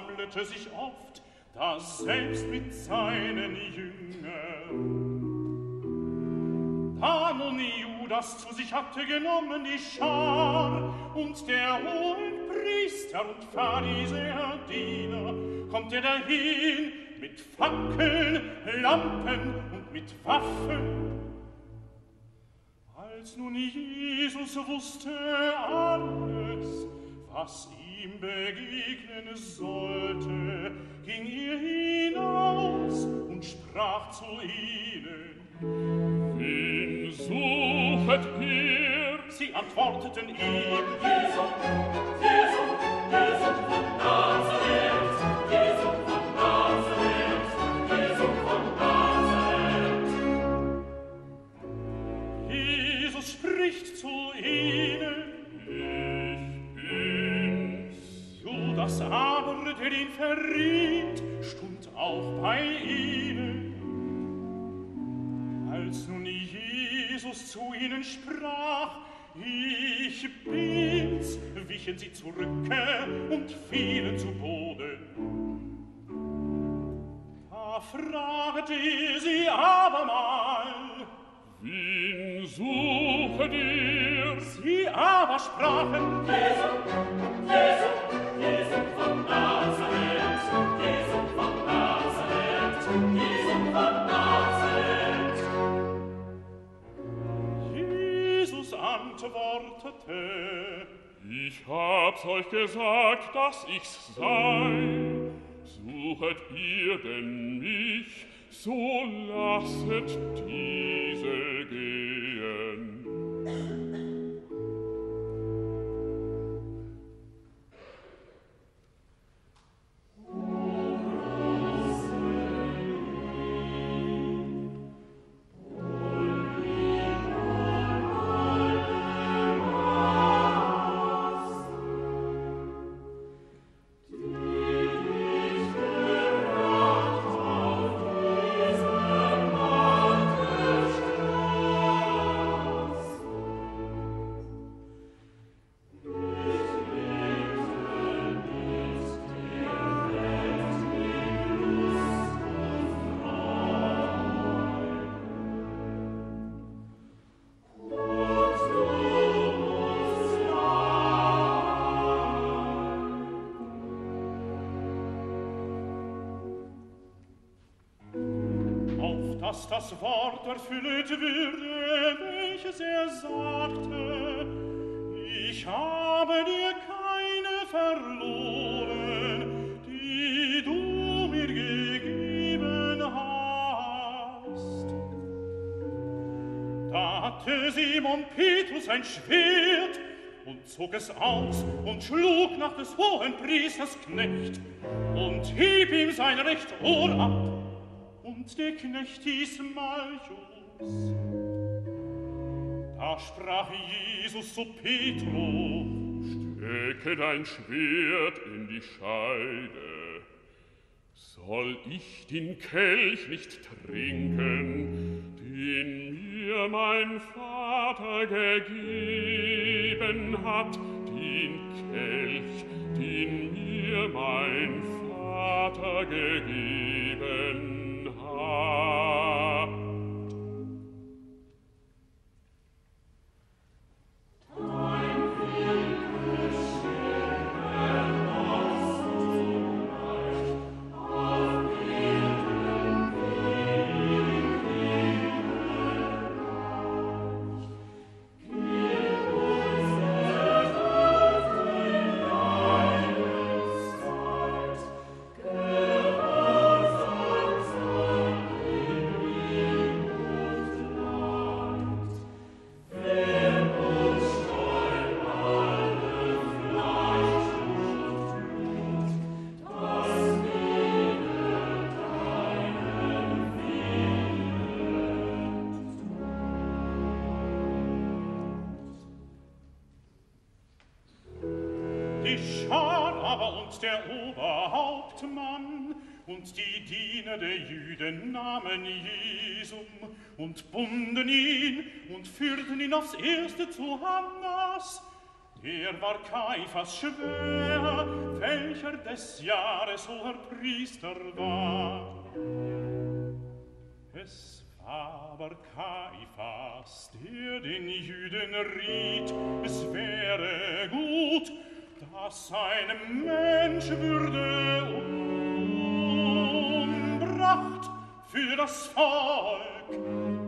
versammelte sich oft, das selbst mit seinen Jüngern. Da nun Judas zu sich hatte genommen die Schar und der hohen Priester und Pharisäer Diener, kommt er dahin mit Fackeln, Lampen und mit Waffen. Als nun Jesus wusste alles, was ihm ihm begegnen sollte, ging ihr hinaus und sprach zu ihnen, Wen suchet ihr? Sie antworteten ihm, Jesu, Jesu, Jesu von Nazareth, Jesu von Nazareth, Jesu von Nazareth. Jesus spricht zu ihnen, das aber der ihn verriet, stund auch bei ihnen. Als nun Jesus zu ihnen sprach, ich bin's, wichen sie zurücke und fielen zu Boden. Da fragte sie abermal, Wen suchet ihr? Sie aber sprachen, Jesu, Jesu, antwortete, ich hab's euch gesagt, dass ich's sei. Suchet ihr denn mich, so lasset diese gehen. das Wort erfüllet würde, welches er sagte. Ich habe dir keine verloren, die du mir gegeben hast. Da hatte Simon Petrus ein Schwert und zog es aus und schlug nach des hohen Priesters Knecht und hieb ihm sein recht Ohr ab und der Knecht hieß Malchus. Da sprach Jesus zu Petro, Stecke dein Schwert in die Scheide. Soll ich den Kelch nicht trinken, den mir mein Vater gegeben hat, den Kelch, den mir mein Vater gegeben und bunden ihn und führten ihn aufs erste zu Hannas. Er war Kaiphas Schwer, welcher des Jahres hoher Priester war. Es war aber Kaiphas, der den Jüden riet, es wäre gut, dass einem Mensch würde um für das Volk.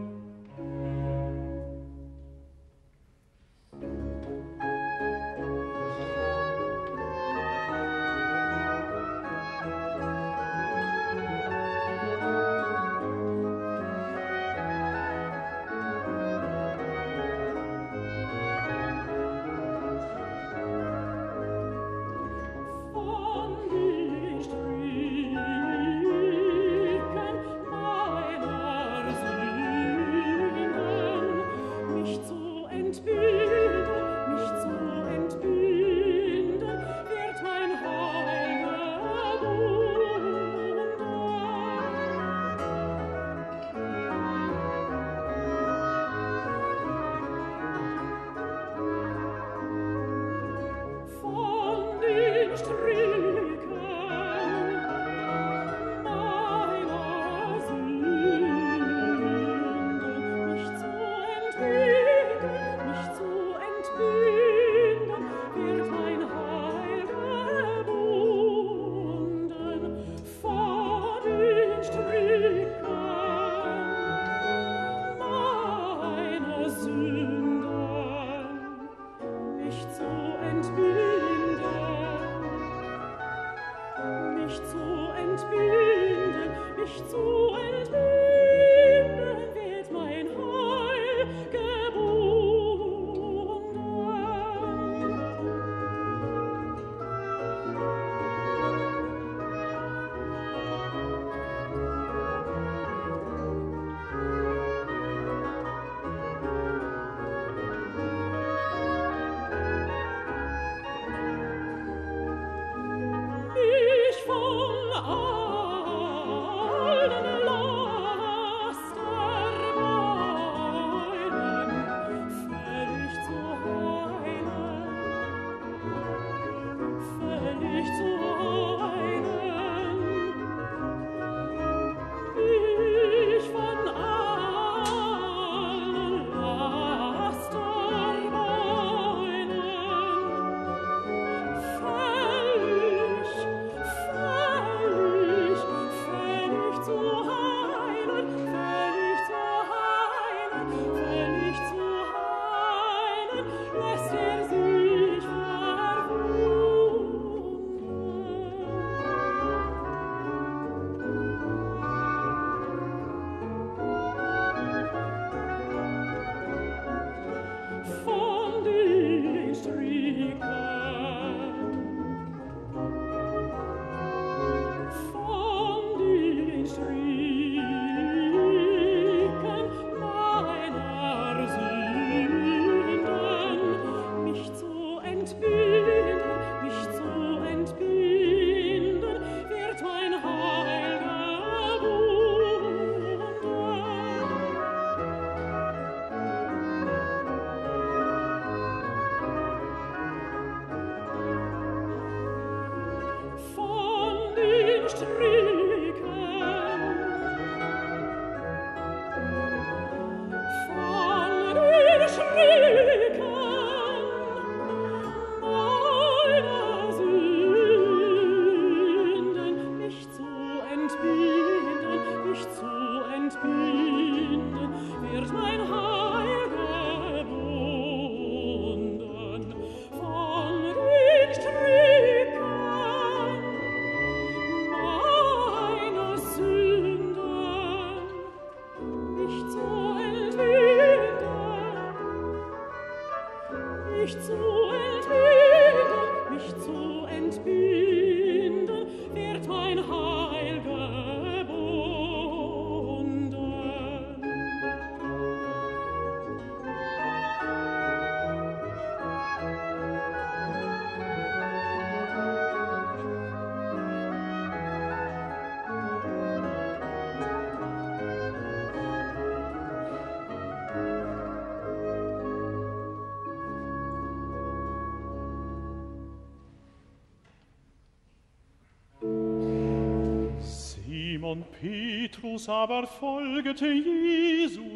Jesus aber folgete Jesus.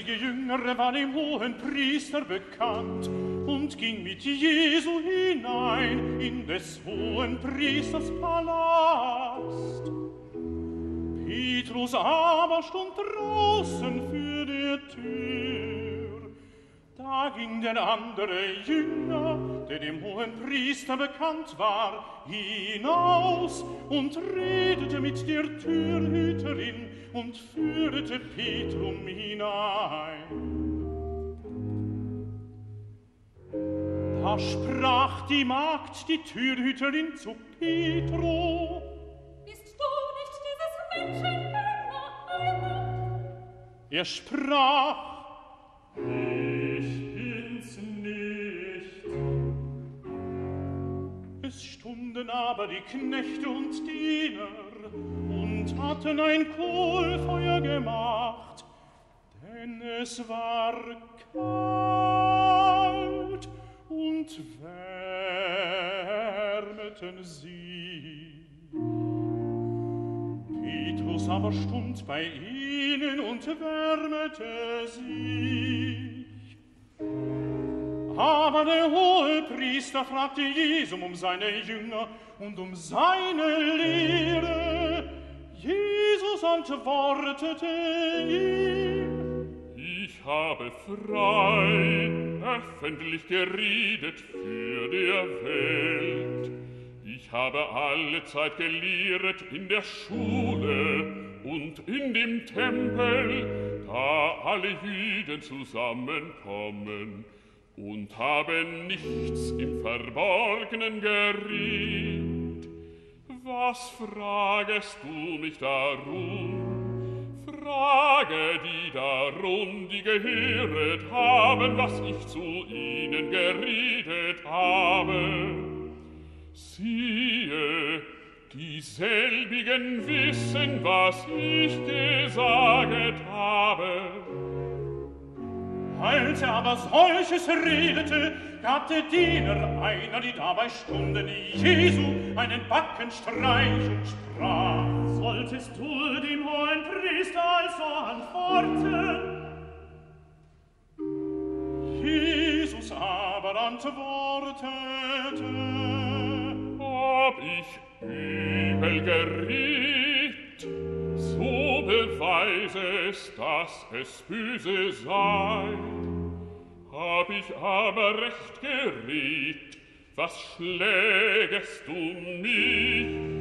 Selbige Jünger war dem hohen Priester bekannt und ging mit Jesu hinein in des hohen Priesters Palast. Petrus aber stund draußen für der Tür. Da ging der andere Jünger, der dem hohen Priester bekannt war, hinaus und redete mit der Türhüterin und führte Petrum hinein. Da sprach die Magd, die Türhüterin, zu Petro. Bist du nicht dieses Menschen, Er sprach, Ich bin's nicht. Es stunden aber die Knechte und Diener und hatten ein Kohlfeuer gemacht, denn es war kalt und wärmeten sie. Petrus aber stund bei ihnen und wärmete sich. Aber der hohe Priester fragte Jesus um seine Jünger und um seine Lehre. Jesus antwortete ihm, Ich habe frei, öffentlich geredet für der Welt. Ich habe alle Zeit gelehret in der Schule und in dem Tempel, da alle Jüden zusammenkommen und habe nichts im Verborgenen geredet. Was fragest du mich darum? Frage die darum, die gehöret haben, was ich zu ihnen geredet habe. Siehe, dieselbigen wissen, was ich gesaget habe. Als er aber solches redete, gab der Diener einer, die dabei stunden, Jesu einen Backenstreich und sprach, Solltest du dem hohen Priester also antworten? Jesus aber antwortete, Ob ich übel geriet, du beweisest, dass es böse sei, hab ich aber recht geriet, was schlägest du mich?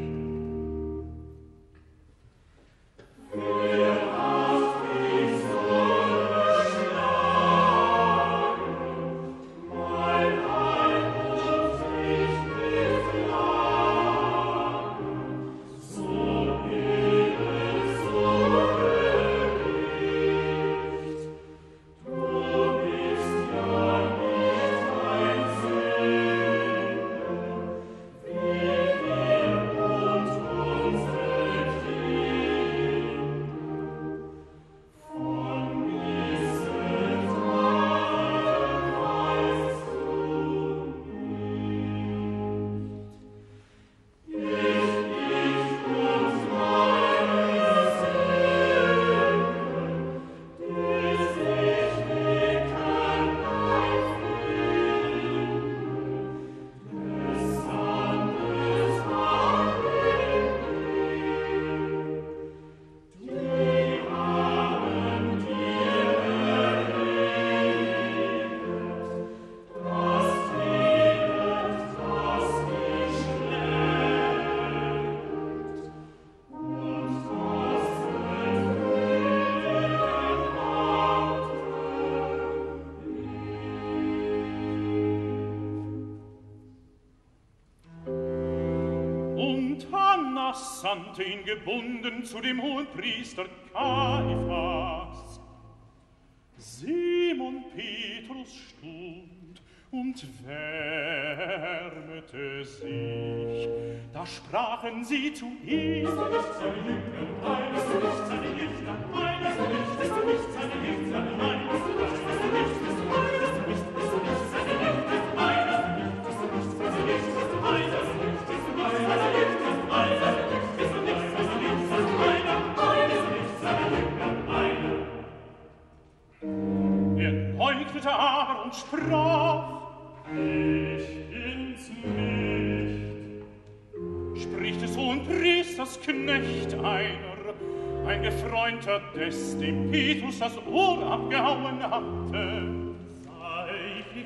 sandte ihn gebunden zu dem hohen Priester Kaiphas. Simon Petrus stund und wärmete sich. Da sprachen sie zu ihm, Bist du er nicht seine Jünger, bist du nicht seine Jünger,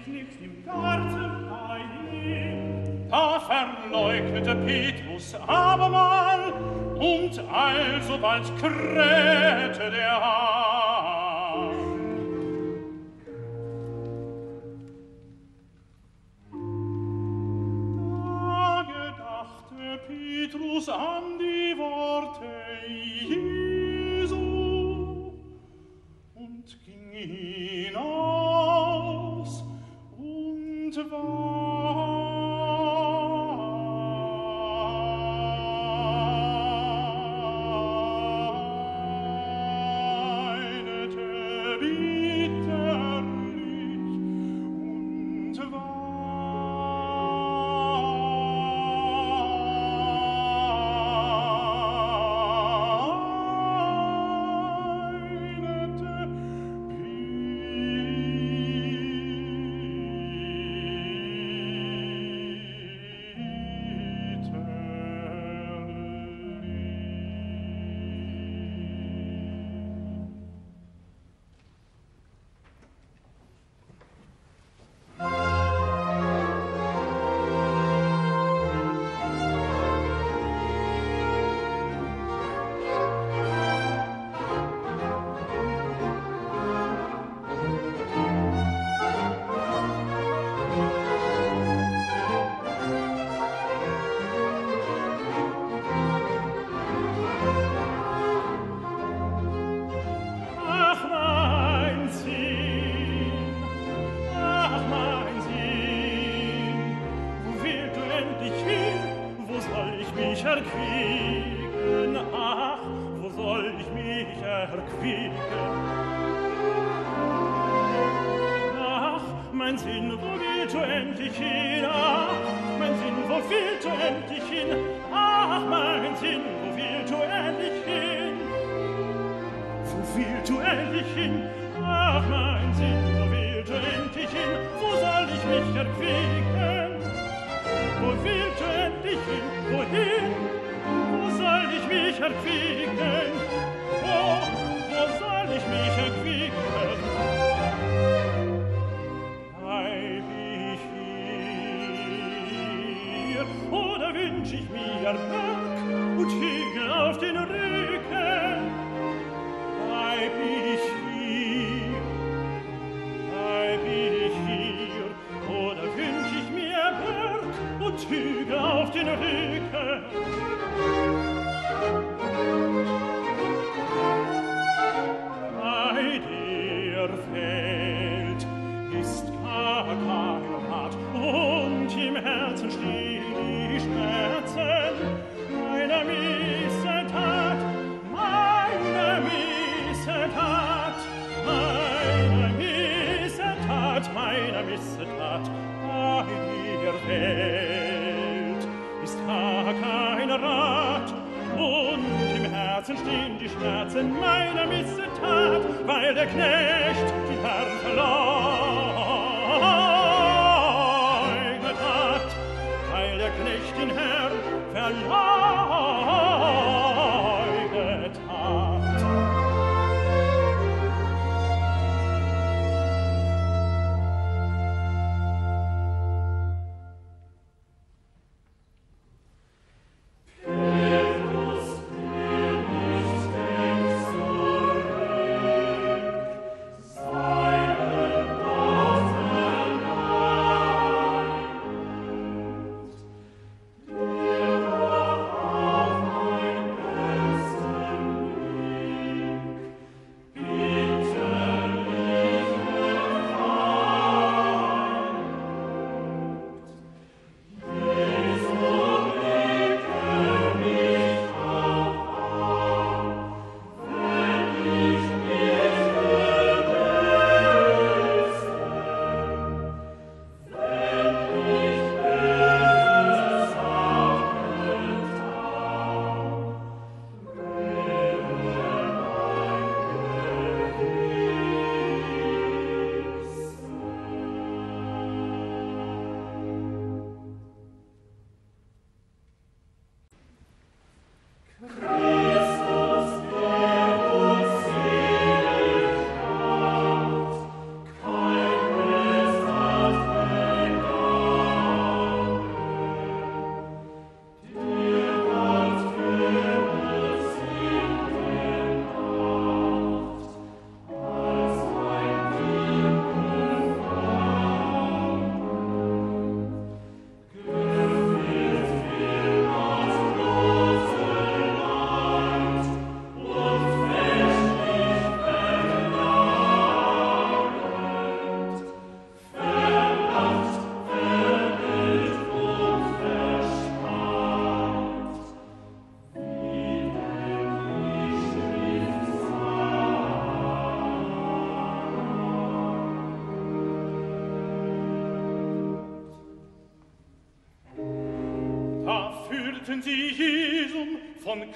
ich nicht im Garten bei ihm. Da verleugnete Petrus abermal, und also alsobald krähte der Hahn.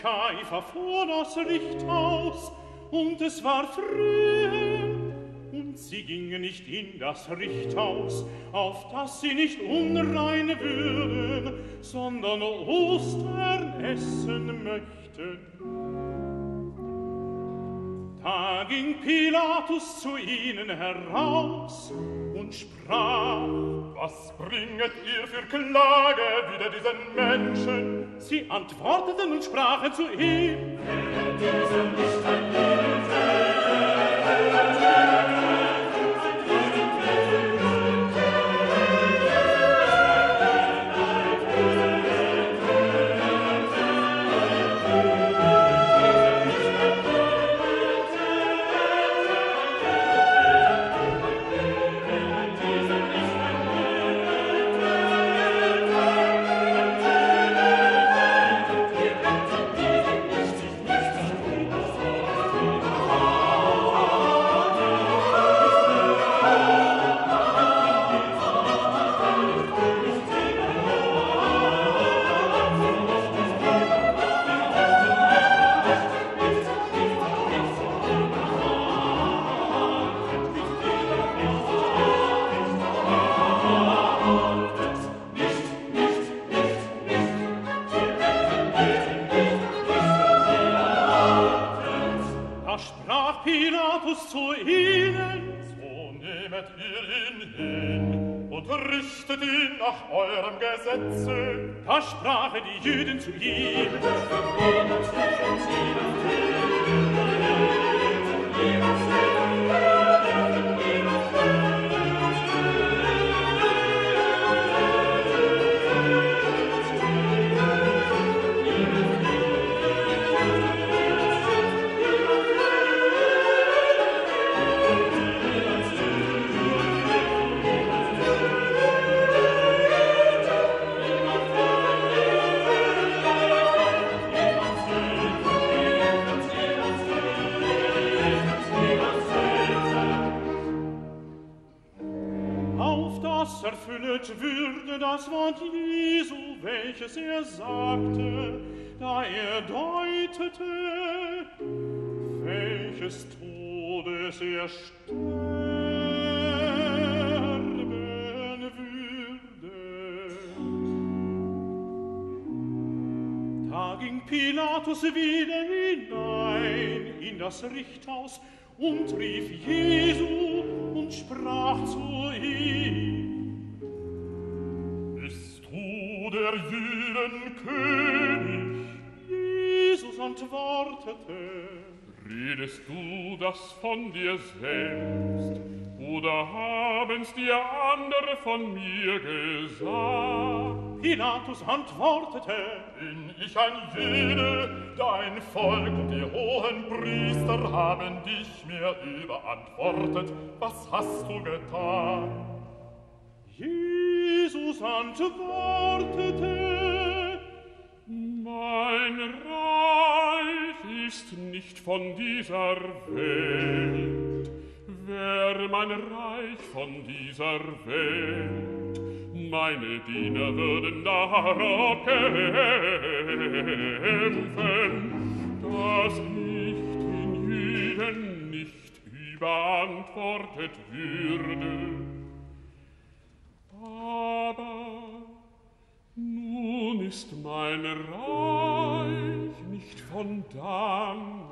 Kaifa fuhr das Licht aus, und es war früh, und sie gingen nicht in das Richthaus, auf dass sie nicht unrein würden, sondern Ostern essen möchten. Da ging Pilatus zu ihnen heraus und sprach, Was bringet ihr für Klage wider diesen Menschen? Sie antworteten und sprachen zu ihm, Wer diesem nicht ein Gesetze, da sprachen die Jüden zu ihm. Liebe, Pilatus wieder hinein in das Richthaus und rief Jesu und sprach zu ihm. Bist du der Jüden König? Jesus antwortete, redest du das von dir selbst, oder haben's dir andere von mir gesagt? Pilatus antwortete, Bin ich ein jede, dein Volk und die hohen Priester haben dich mir überantwortet, was hast du getan? Jesus antwortete, Mein Reich ist nicht von dieser Welt. Wer mein Reich von dieser Welt, meine Diener würden da kämpfen, dass ich den Jüden nicht überantwortet würde. Aber Nun ist mein Reich nicht von dannen,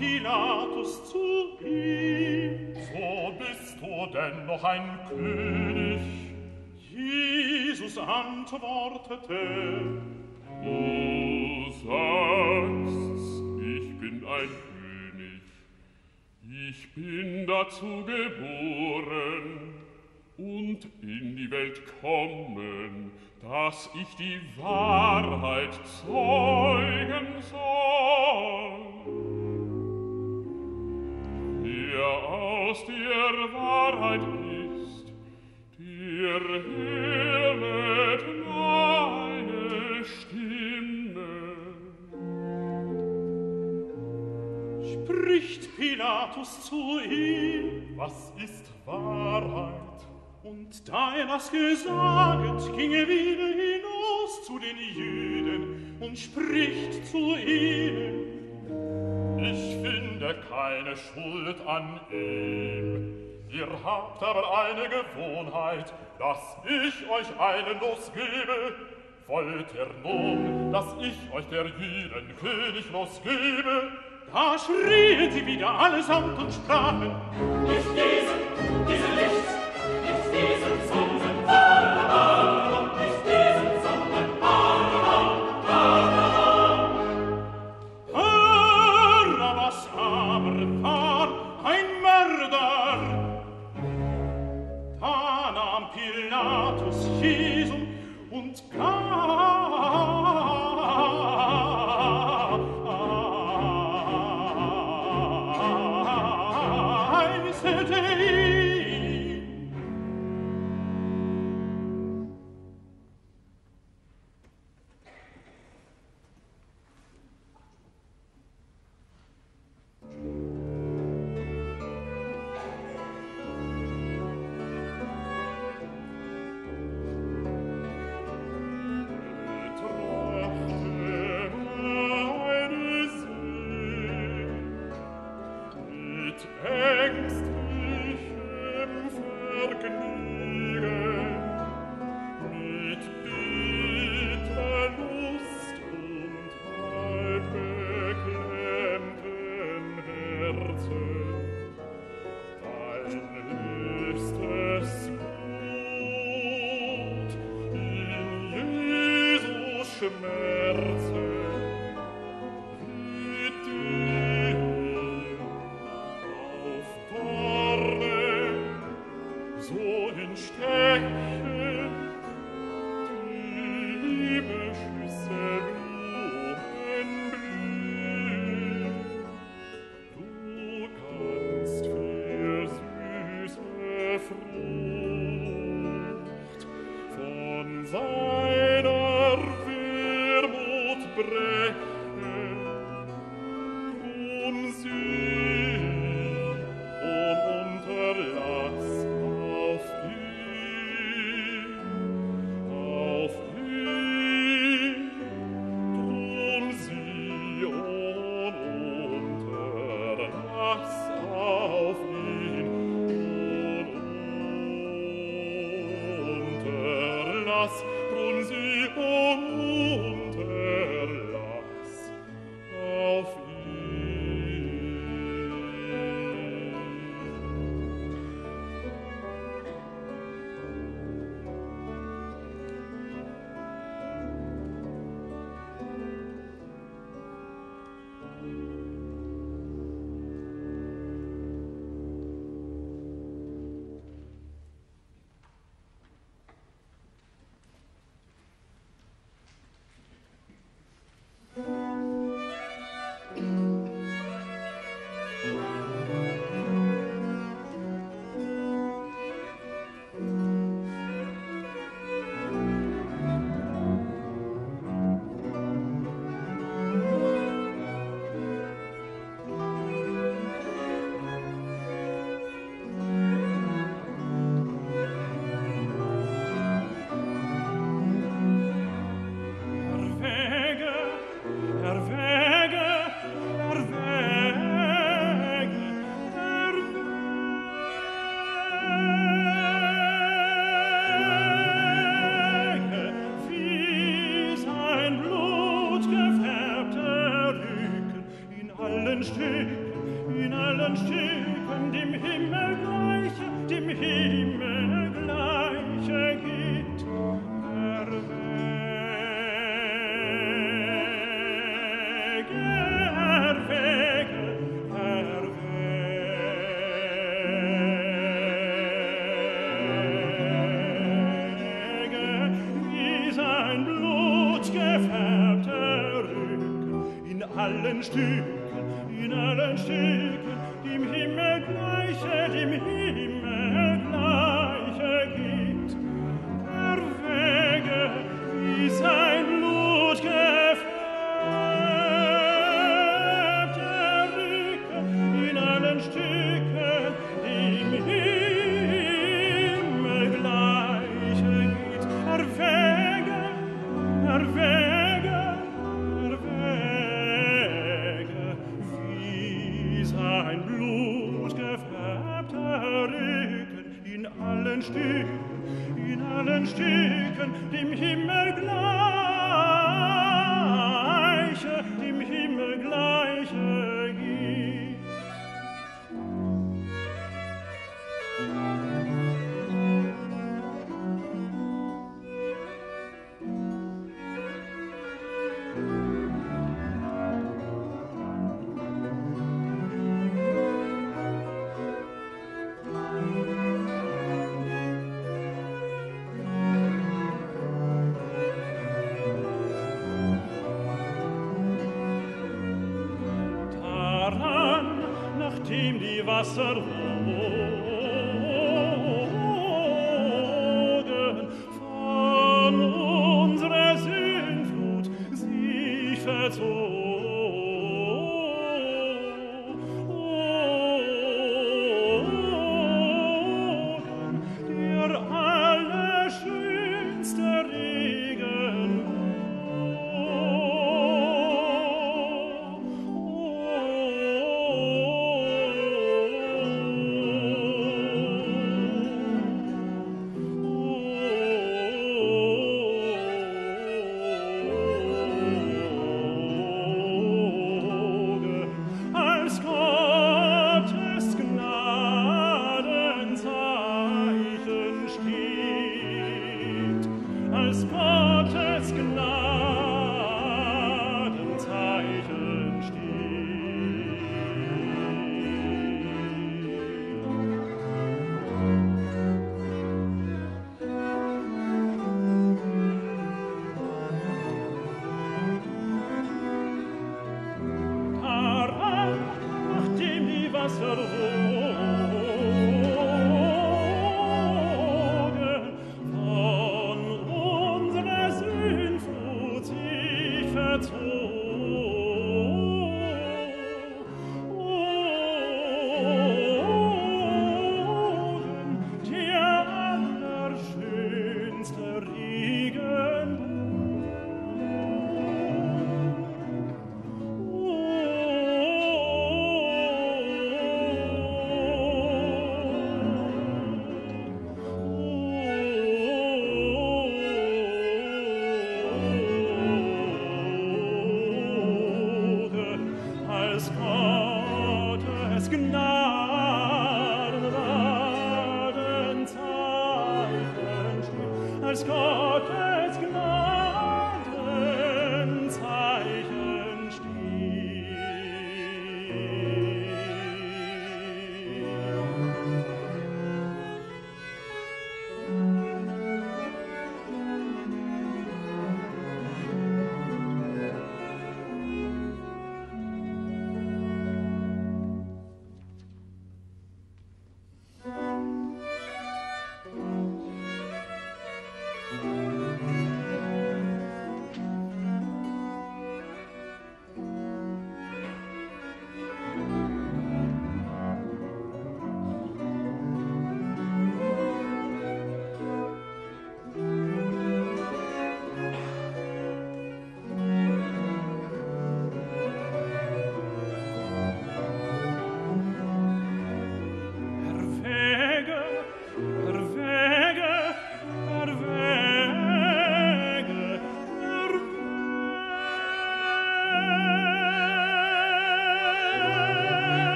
Pilatus zu ihm, so bist du denn noch ein König. Jesus antwortete, Du sagst's, ich bin ein König, ich bin dazu geboren und in die Welt kommen, dass ich die Wahrheit zeugen soll. aus dir Wahrheit ist, dir höret meine Stimme. Spricht Pilatus zu ihm, was ist Wahrheit? Und da er das gesaget, ging er wieder hinaus zu den Jüden und spricht zu ihnen, ich finde, finde keine Schuld an ihm. Ihr habt aber eine Gewohnheit, dass ich euch einen Los gebe. Wollt ihr nun, dass ich euch der Jüden König Los gebe? Da schrien sie wieder allesamt und sprachen, nicht diesen, diesen Licht, nicht diesen Zorn. sempre stehen Wasser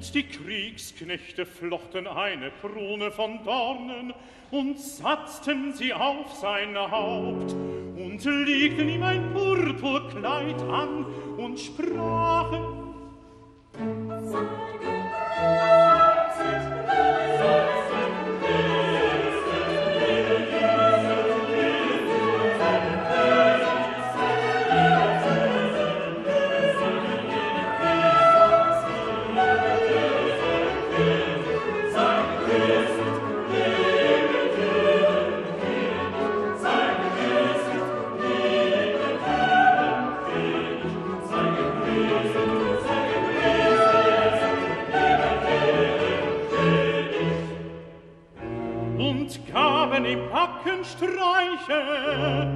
Und die Kriegsknechte flochten eine Krone von Dornen und satzten sie auf sein Haupt. Und legten ihm ein Purpurkleid an und sprachen Leiche.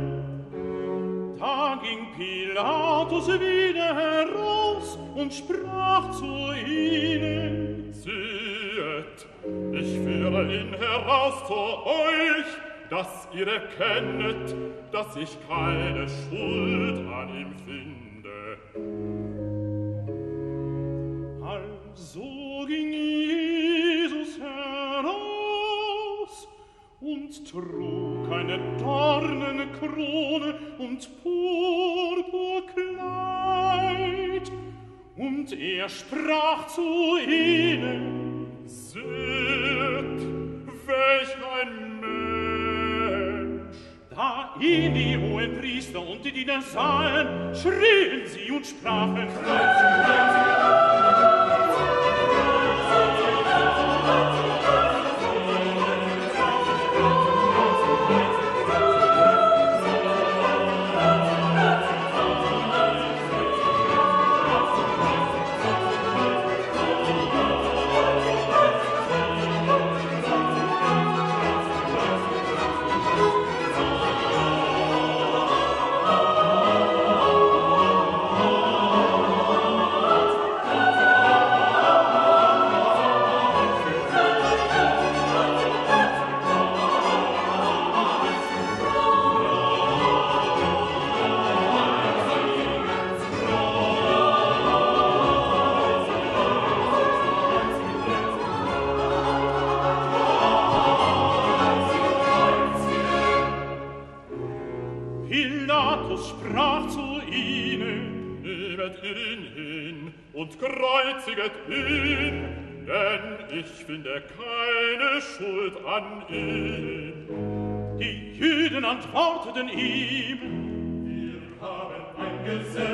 Da ging Pilatus wieder heraus und sprach zu ihnen, Siehet, ich führe ihn heraus zu euch, dass ihr erkennet, dass ich keine Schuld an ihm finde. Krone und Purpurkleid. Und er sprach zu ihnen, Seht, welch ein Mensch! Da ihn die hohen Priester und die Diener sahen, schrien sie und sprachen, Kreuz, Kreuz, vertrauten ihm. Wir haben ein Gesetz,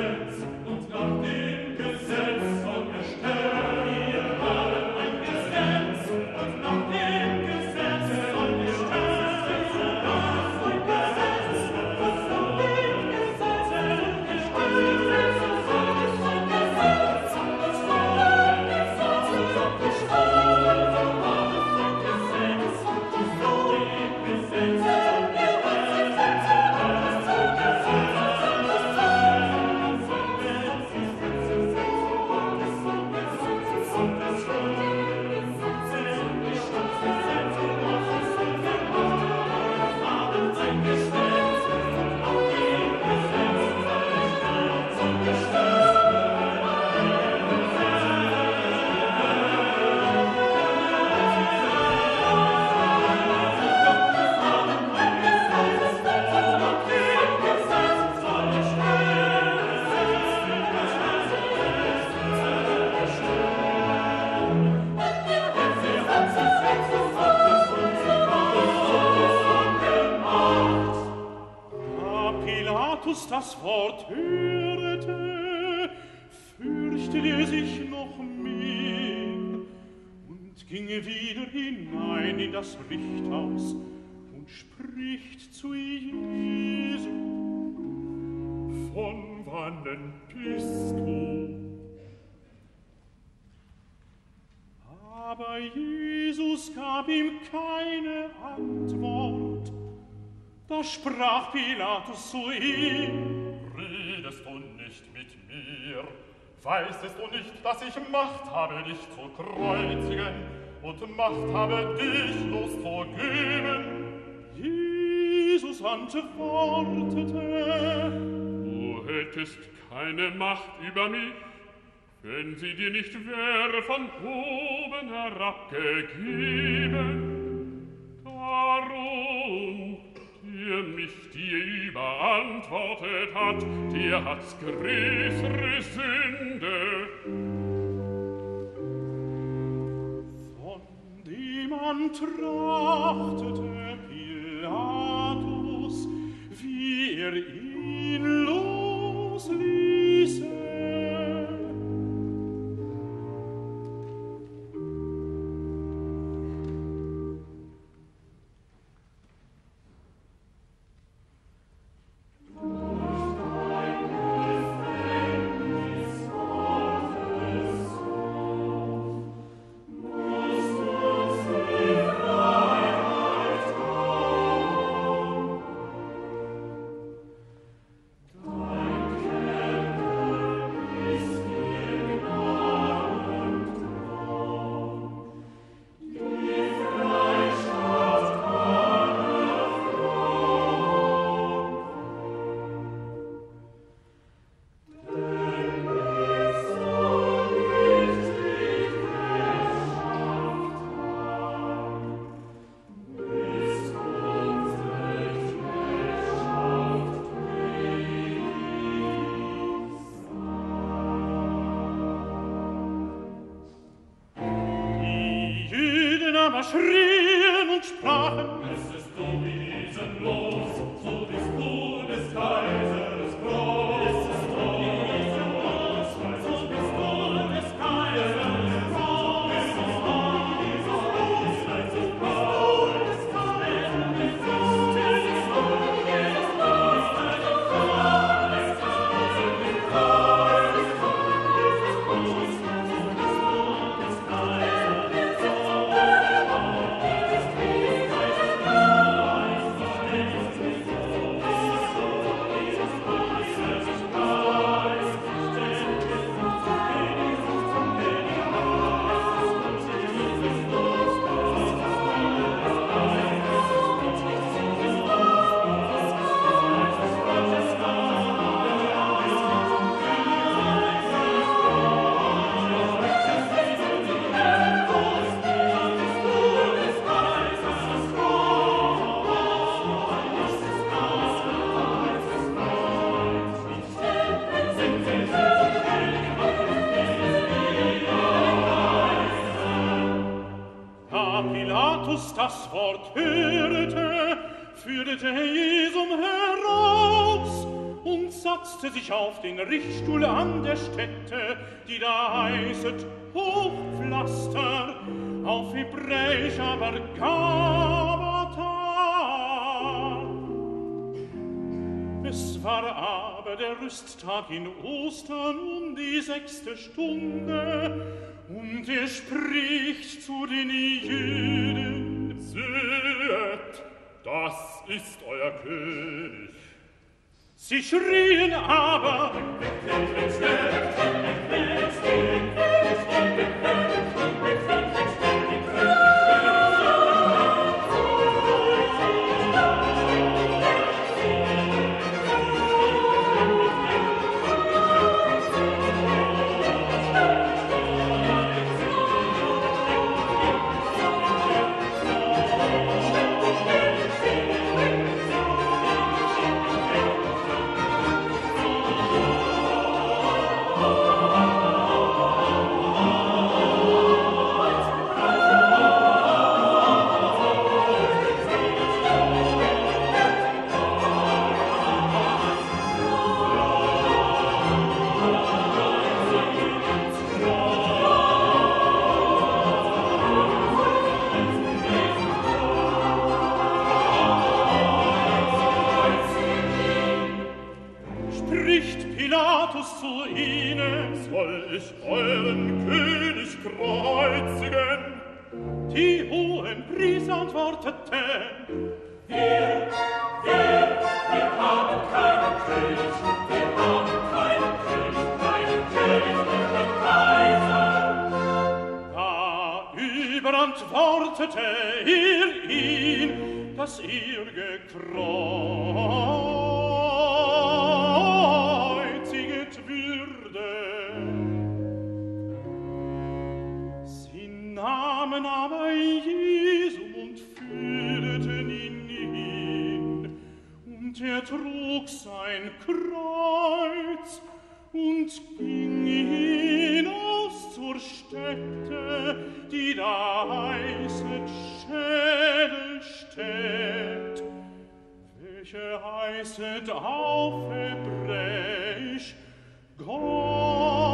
gab ihm keine Antwort. Da sprach Pilatus zu ihm, Redest du nicht mit mir? Weißest du nicht, dass ich Macht habe, dich zu kreuzigen und Macht habe, dich loszugeben? Jesus antwortete, Du hättest keine Macht über mich, wenn sie dir nicht wäre von oben herabgegeben. Darum, dir mich dir überantwortet hat, dir hat's größere Sünde. Von dem man trachtete Pilatus, wie er ihn lohnt, setzte sich auf den Richtstuhl an der Stätte, die da heißet Hochpflaster, auf Hebräisch aber Gabata. Es war aber der Rüsttag in Ostern um die sechste Stunde, und er spricht zu den Jüden, Seht, das ist euer König. Sie schrien aber, straffete ihr ihn, das ihr gekreuziget würde. Sie nahmen aber Jesu und führten ihn hin, und er trug sein Kreuz und ging stätte, die da heißen Schädelstädt, welche heißet auf Hebräisch Gott.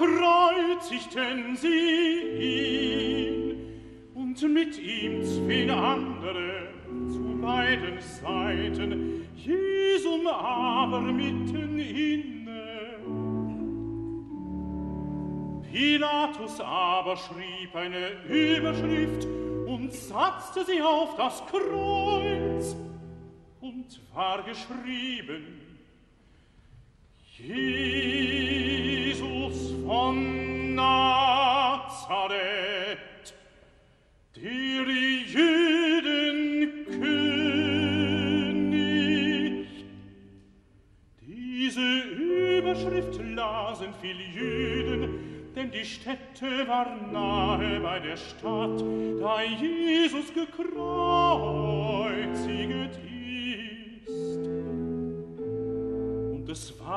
kreuzigten sie ihn, und mit ihm zwei andere zu beiden Seiten, Jesum aber mitten inne. Pilatus aber schrieb eine Überschrift und satzte sie auf das Kreuz, und war geschrieben, Jesus, lasen viele Jüden, denn die Stätte war nahe bei der Stadt, da Jesus gekreuzt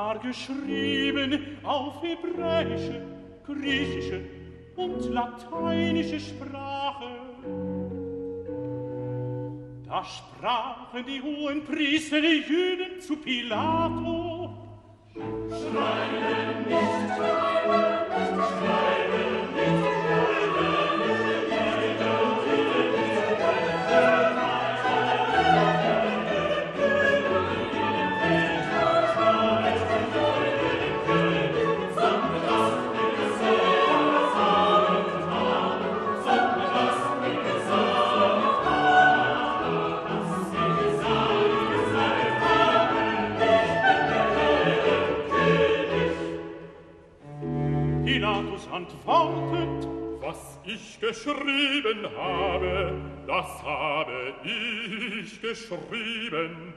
war geschrieben auf hebräische, griechische und lateinische Sprache. Da sprachen die hohen Priester der Jüden zu Pilato. Schreiben nicht, schreiben geschrieben habe, das habe ich geschrieben.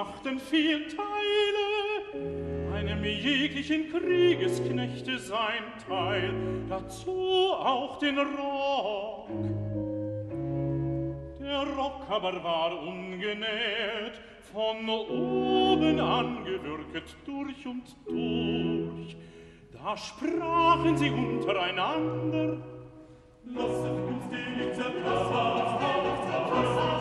machten vier Teile, einem jeglichen Kriegesknechte sein Teil, dazu auch den Rock. Der Rock aber war ungenäht, von oben angewürket durch und durch. Da sprachen sie untereinander, Lasset uns den nicht zerplassen, lasset nicht zerplassen,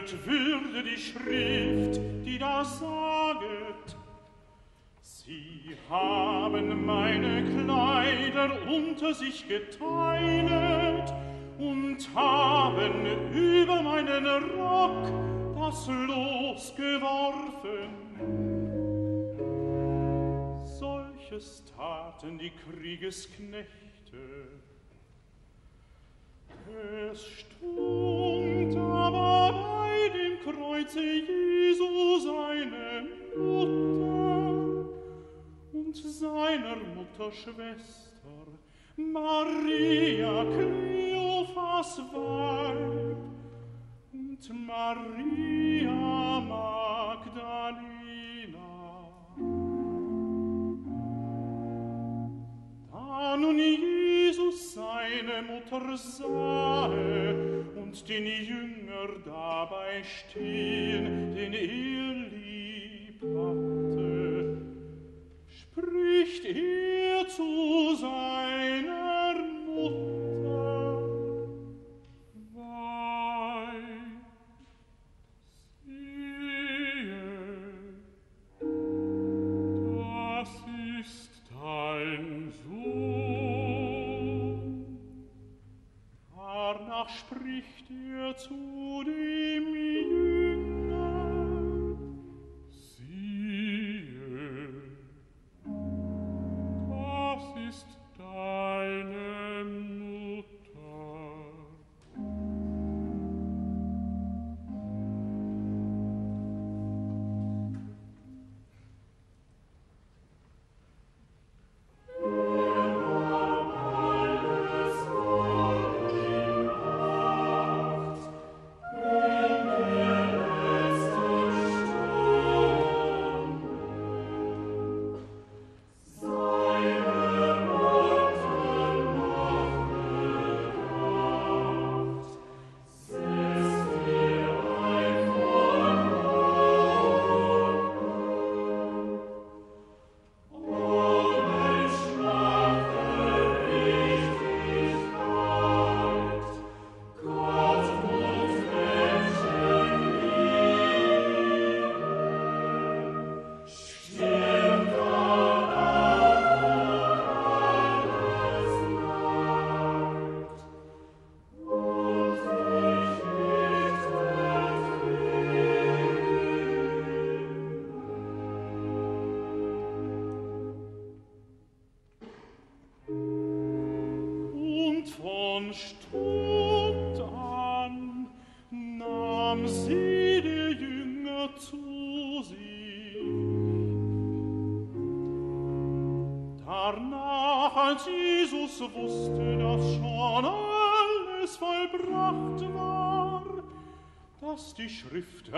erfüllet würde die Schrift, die da saget, Sie haben meine Kleider unter sich geteilet und haben über meinen Rock das Los geworfen. Solches taten die Kriegesknechte. Es stund kreuze Jesu seine Mutter und seiner Mutter Schwester Maria Kleophas Weib und Maria Magdalena. sah nun Jesus seine Mutter sahe und den Jünger dabei stehen, den er lieb hatte. Spricht er zu seiner Mutter, spricht er zu dir.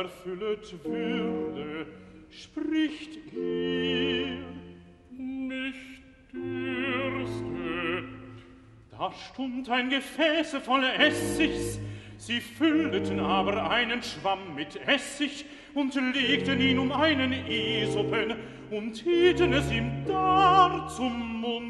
erfüllet würde, spricht er, mich dürste. Da stund ein Gefäße voll Essigs, sie fülleten aber einen Schwamm mit Essig und legten ihn um einen Esopen und hielten es ihm dar zum Mund.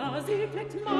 da seglet mein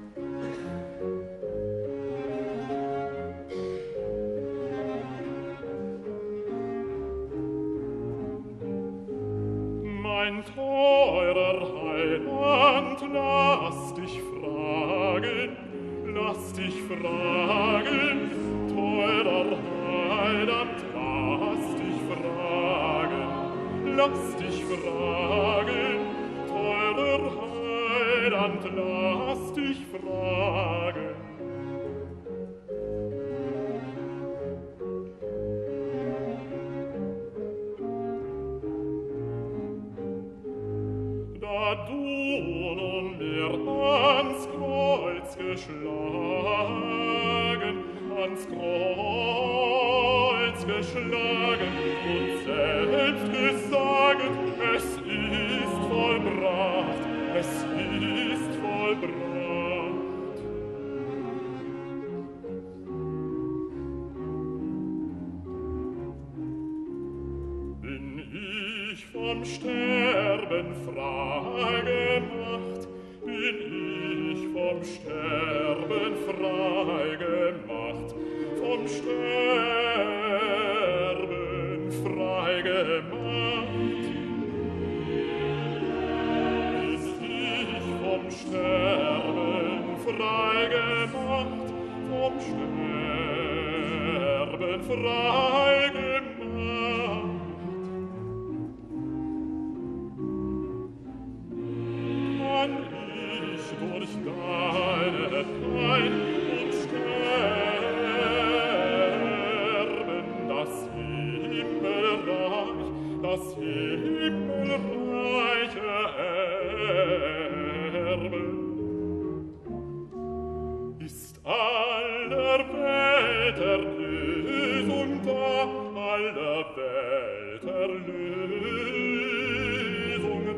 Welt Erlösung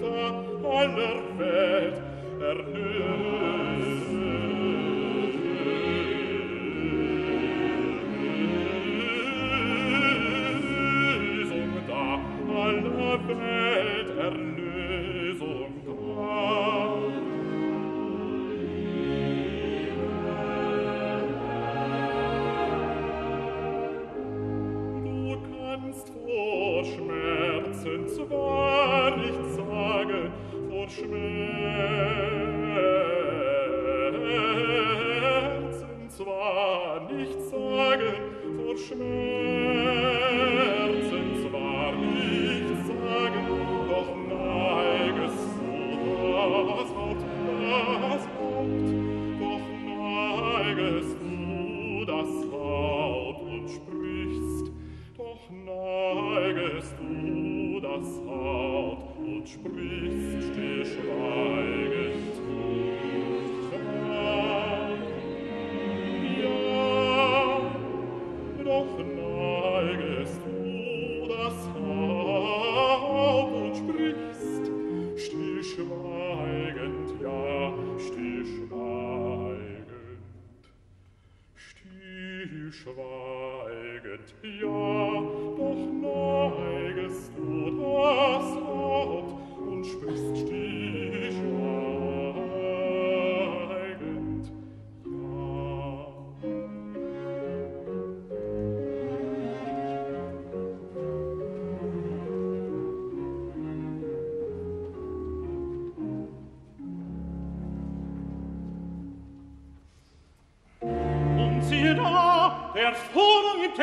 da aller Welt Erlösung.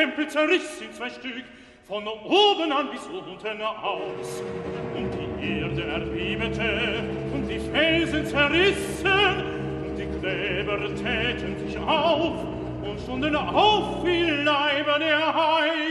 Tempel zerriss in zwei Stück, von oben an bis unten aus. Und die Erde erbebete, und die Felsen zerrissen, und die Gräber täten sich auf, und stunden auf wie Leiber der Heiligen.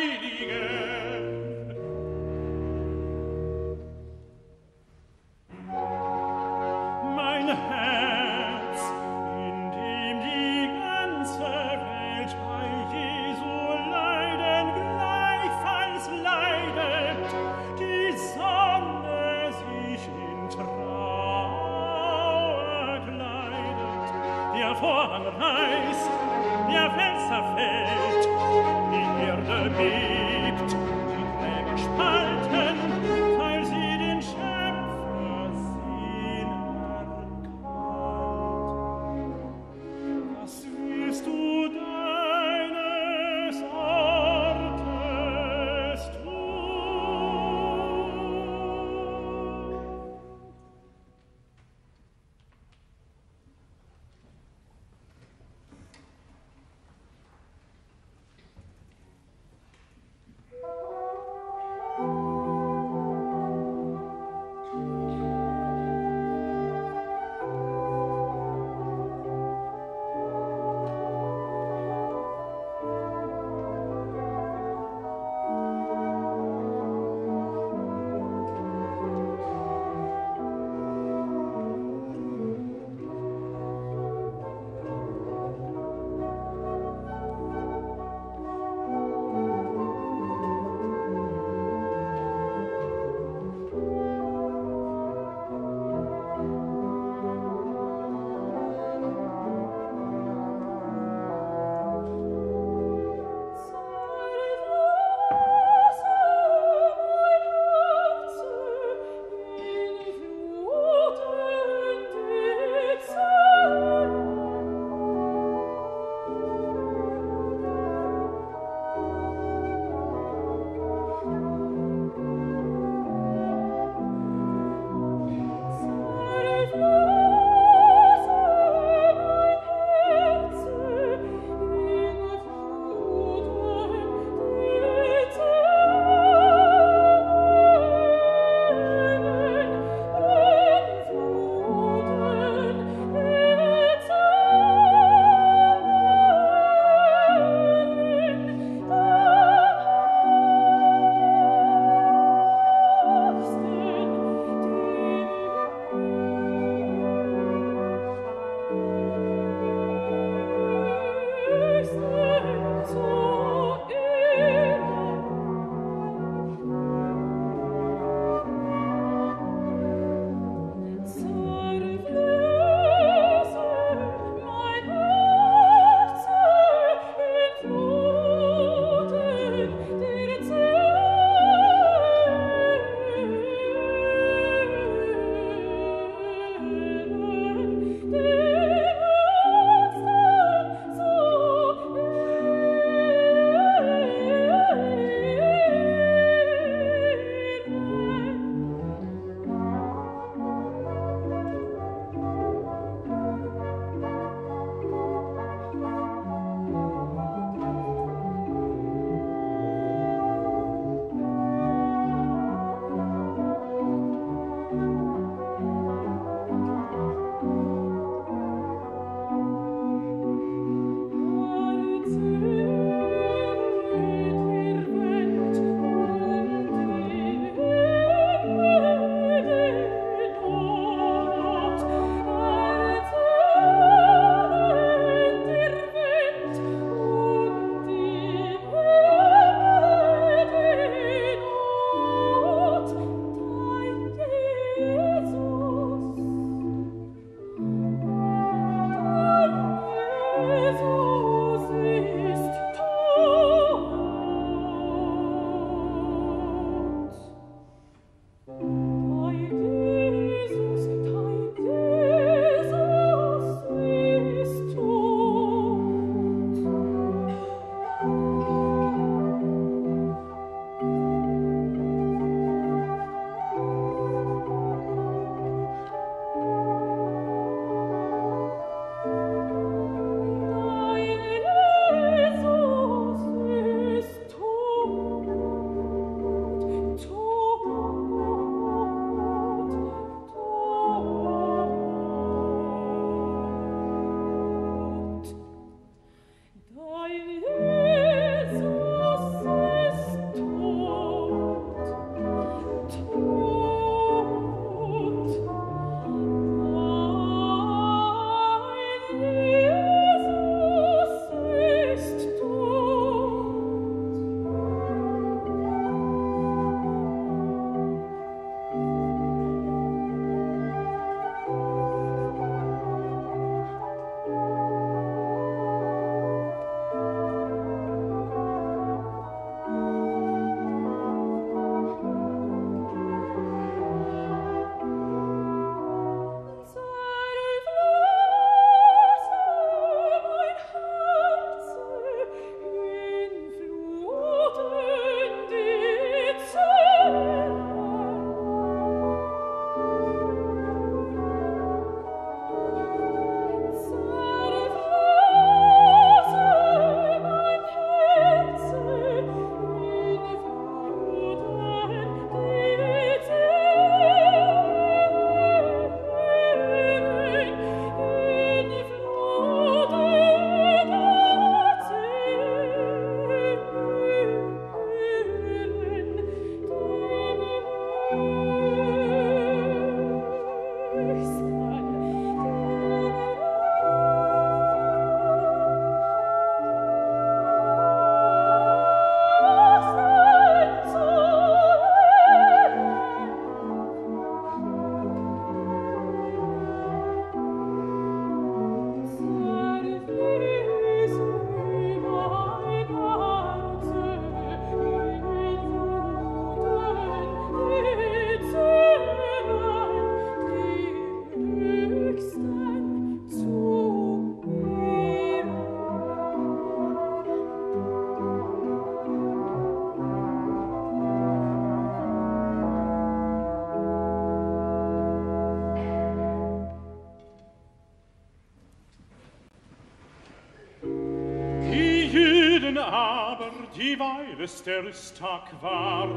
es der Rüsttag war,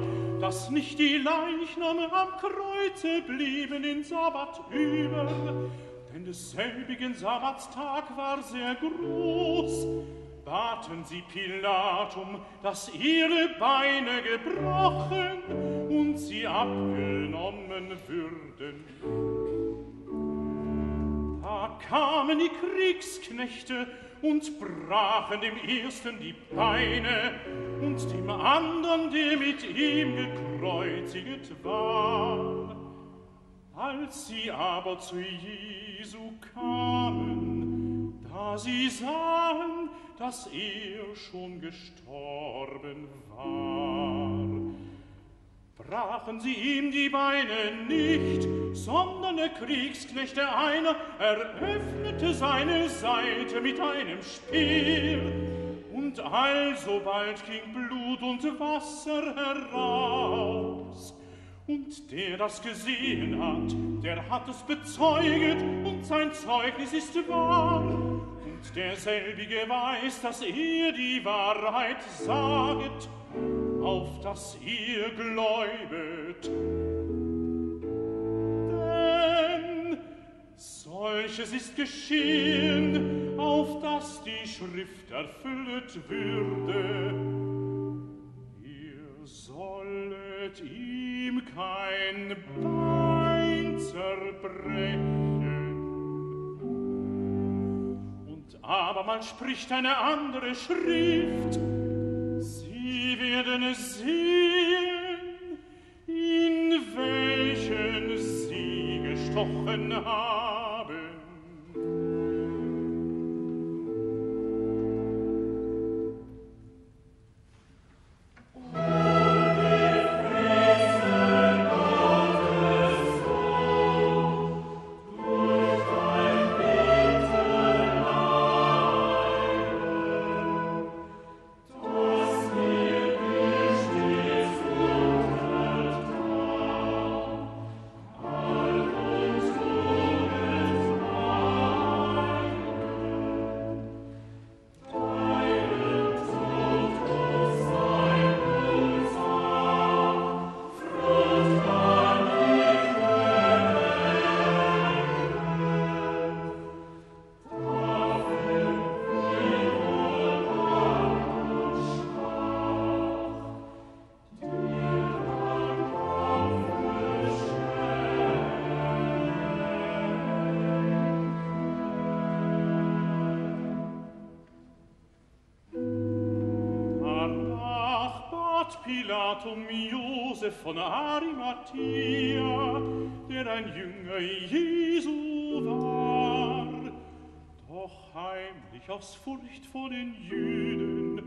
dass nicht die Leichname am Kreuze blieben in Sabbat über, denn des selbigen Sabbatstag war sehr groß. Baten sie Pilatum, dass ihre Beine gebrochen und sie abgenommen würden. Da kamen die Kriegsknechte und brachen dem ersten die Beine, und dem andern, der mit ihm gekreuziget war. Als sie aber zu Jesu kamen, da sie sahen, dass er schon gestorben war, brachen sie ihm die Beine nicht, sondern der Kriegsknechte einer eröffnete seine Seite mit einem Speer, Und alsobald ging Blut und Wasser heraus. Und der das gesehen hat, der hat es bezeuget, und sein Zeugnis ist wahr. Und derselbige weiß, dass ihr die Wahrheit saget, auf das ihr gläubet. Solches ist geschehen, auf das die Schrift erfüllet würde. Ihr sollet ihm kein Bein zerbrechen. Und aber man spricht eine andere Schrift, Sie werden es sehen, in welchen Sie gestochen haben. Von Arimathea, der ein Jünger Jesu war, doch heimlich aus Furcht vor den Jüden,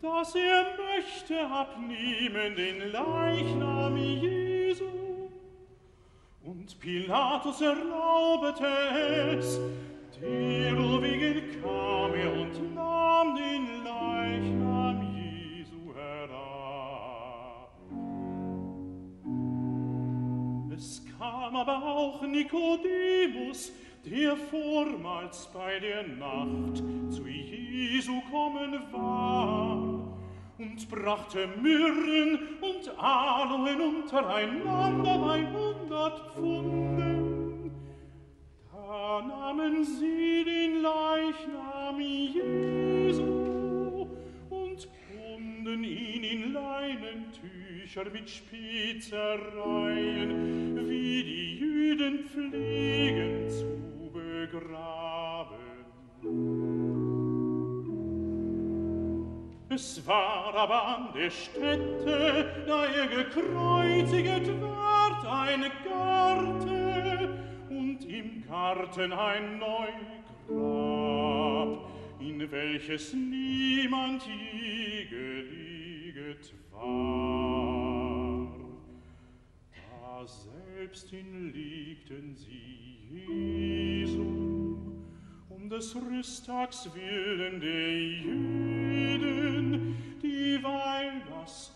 dass er möchte abnehmen den Leichnam Jesu. Und Pilatus erlaubete es, derowegen kam er und nahm den Leichnam aber auch Nikodemus, der vormals bei der Nacht zu Jesu kommen war, und brachte Myrrhen und Aloen untereinander bei hundert Pfunden. Da nahmen sie den Leichnam Jesu hüllten ihn in Leinentücher mit Spitzereien, wie die Jüden pflegen zu begraben. Es war aber an der Stätte, da er gekreuziget ward, ein Garten und im Garten ein Neugrab. In welches niemand je gelieget war. Da selbst hinlegten sie Jesu, um des Rüsttags willen der Jüden, dieweil das